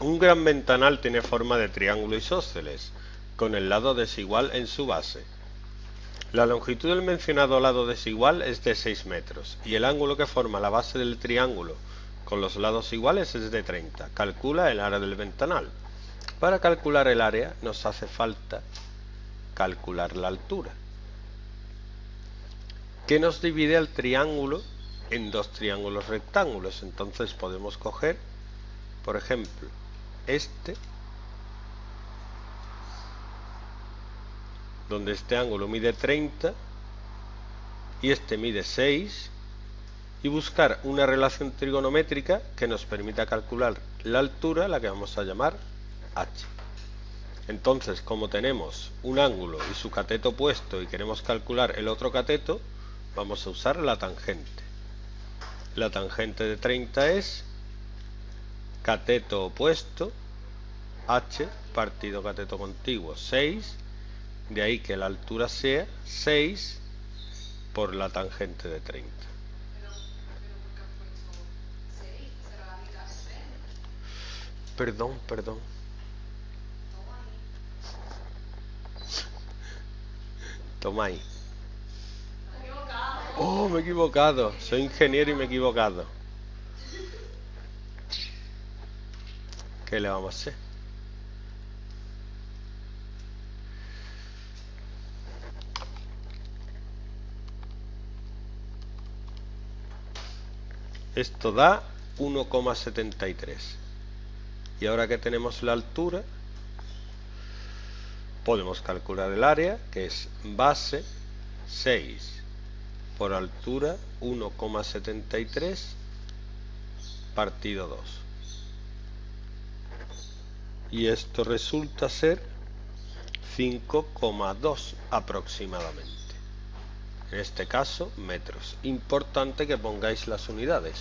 Un gran ventanal tiene forma de triángulo isósceles, con el lado desigual en su base. La longitud del mencionado lado desigual es de 6 metros y el ángulo que forma la base del triángulo con los lados iguales es de 30. Calcula el área del ventanal. Para calcular el área nos hace falta calcular la altura. ¿Qué nos divide el triángulo en dos triángulos rectángulos? Entonces podemos coger, por ejemplo, este, donde este ángulo mide 30 y este mide 6, y buscar una relación trigonométrica que nos permita calcular la altura, la que vamos a llamar h. Entonces, como tenemos un ángulo y su cateto opuesto y queremos calcular el otro cateto, vamos a usar la tangente. La tangente de 30 es cateto opuesto, h, partido cateto contiguo, 6, de ahí que la altura sea 6 por la tangente de 30. Perdón, perdón. Toma ahí. Oh, me he equivocado. Soy ingeniero y me he equivocado. ¿Qué le vamos a hacer? Esto da 1,73. Y ahora que tenemos la altura, podemos calcular el área, que es base 6 por altura 1,73 partido 2. Y esto resulta ser 5,2 aproximadamente. En este caso, metros. Importante que pongáis las unidades.